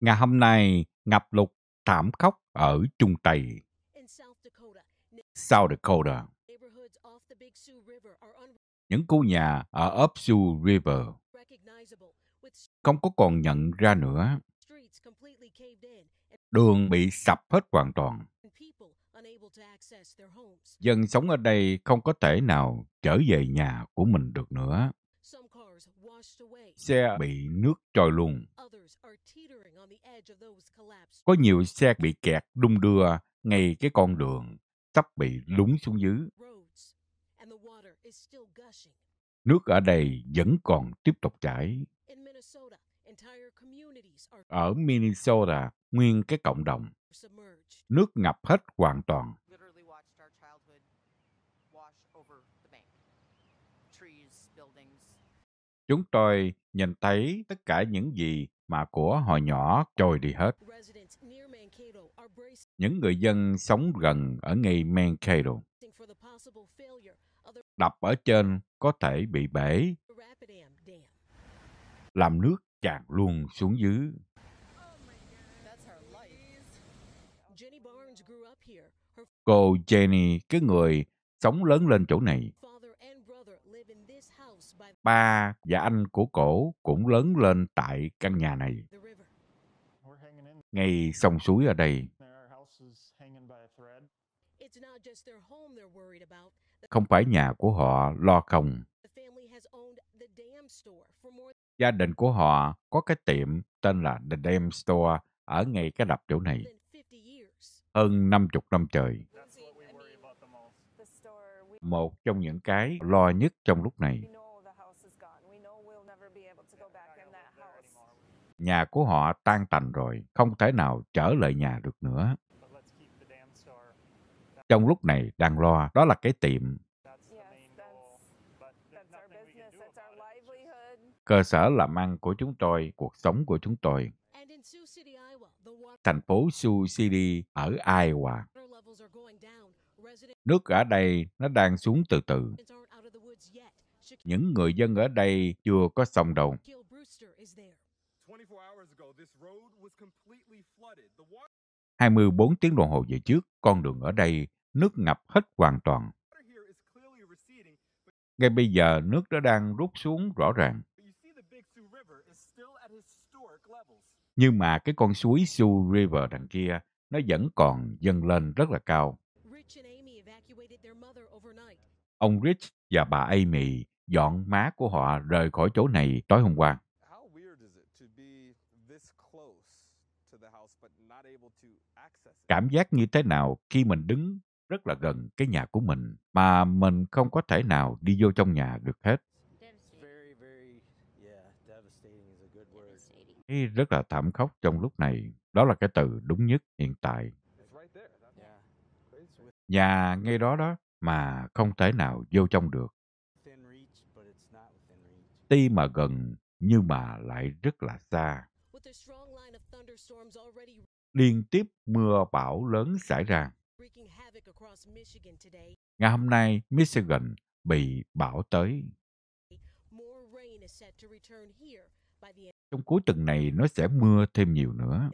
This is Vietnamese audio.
Ngày hôm nay, ngập lụt thảm khốc ở Trung Tây, In South Dakota, Những khu nhà ở Up Sioux River không có còn nhận ra nữa. Đường bị sập hết hoàn toàn. Dân sống ở đây không có thể nào trở về nhà của mình được nữa. Xe bị nước trôi luôn. Có nhiều xe bị kẹt đung đưa ngay cái con đường, sắp bị lún xuống dưới. Nước ở đây vẫn còn tiếp tục chảy. Ở Minnesota, nguyên cái cộng đồng, nước ngập hết hoàn toàn. Chúng tôi nhìn thấy tất cả những gì mà của hồi nhỏ trôi đi hết. Những người dân sống gần ở ngay Mankato, đập ở trên có thể bị bể, làm nước tràn luôn xuống dưới. Her Cô Jenny, cái người sống lớn lên chỗ này, ba và anh của cổ cũng lớn lên tại căn nhà này, ngay sông suối ở đây. Không phải nhà của họ lo không. Gia đình của họ có cái tiệm tên là The Dam Store ở ngay cái đập chỗ này. than 50 years. Hơn 50 năm trời. Một trong những cái lo nhất trong lúc này. Nhà của họ tan tành rồi, không thể nào trở lại nhà được nữa. Trong lúc này đang lo, đó là cái tiệm. Cơ sở làm ăn của chúng tôi, cuộc sống của chúng tôi. Thành phố Sioux City ở Iowa. Nước ở đây nó đang xuống từ từ. Những người dân ở đây chưa có xong đâu. Brewster is there. 24 hours ago, this road was completely flooded. The water 24 tiếng đồng hồ về trước, con đường ở đây nước ngập hết hoàn toàn. here is clearly receding, Ngay bây giờ nước nó đang rút xuống rõ ràng. but you see the Big Sioux River is still at historic levels. Nhưng mà cái con suối Sioux River đằng kia nó vẫn còn dâng lên rất là cao. Ông Rich và bà Amy dọn má của họ rời khỏi chỗ này tối hôm qua. Cảm giác như thế nào khi mình đứng rất là gần cái nhà của mình mà mình không có thể nào đi vô trong nhà được hết. Very, very, yeah, devastating is a good word. Cái rất là thảm khốc trong lúc này. Đó là cái từ đúng nhất hiện tại. Nhà ngay đó đó mà không thể nào vô trong được. Tuy mà gần nhưng mà lại rất là xa. Liên tiếp mưa bão lớn xảy ra. Ngày hôm nay, Michigan bị bão tới. Trong cuối tuần này nó sẽ mưa thêm nhiều nữa.